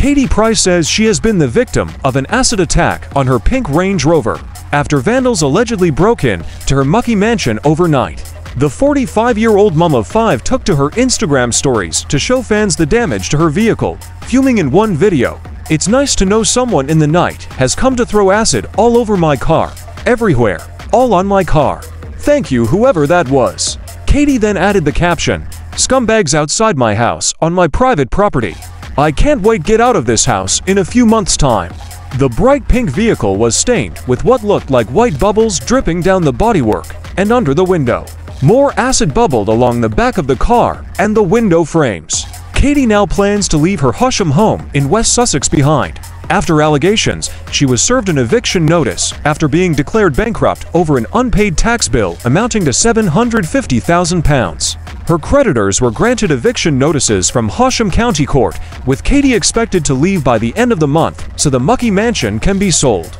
Katie Price says she has been the victim of an acid attack on her pink Range Rover after vandals allegedly broke in to her mucky mansion overnight. The 45-year-old mom of five took to her Instagram stories to show fans the damage to her vehicle, fuming in one video. It's nice to know someone in the night has come to throw acid all over my car, everywhere, all on my car. Thank you whoever that was. Katie then added the caption, scumbags outside my house on my private property. I can't wait get out of this house in a few months time. The bright pink vehicle was stained with what looked like white bubbles dripping down the bodywork and under the window. More acid bubbled along the back of the car and the window frames. Katie now plans to leave her Horsham home in West Sussex behind. After allegations, she was served an eviction notice after being declared bankrupt over an unpaid tax bill amounting to £750,000. Her creditors were granted eviction notices from Horsham County Court, with Katie expected to leave by the end of the month so the mucky mansion can be sold.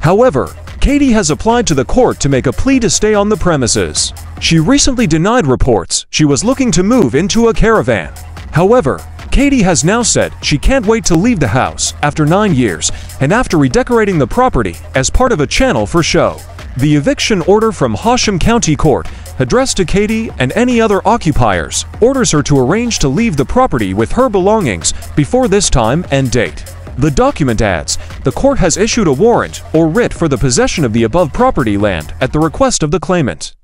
However, Katie has applied to the court to make a plea to stay on the premises. She recently denied reports she was looking to move into a caravan. However, Katie has now said she can't wait to leave the house after nine years and after redecorating the property as part of a Channel 4 show. The eviction order from Horsham County Court, addressed to Katie and any other occupiers, orders her to arrange to leave the property with her belongings before this time and date. The document adds, the court has issued a warrant or writ for the possession of the above property land at the request of the claimant.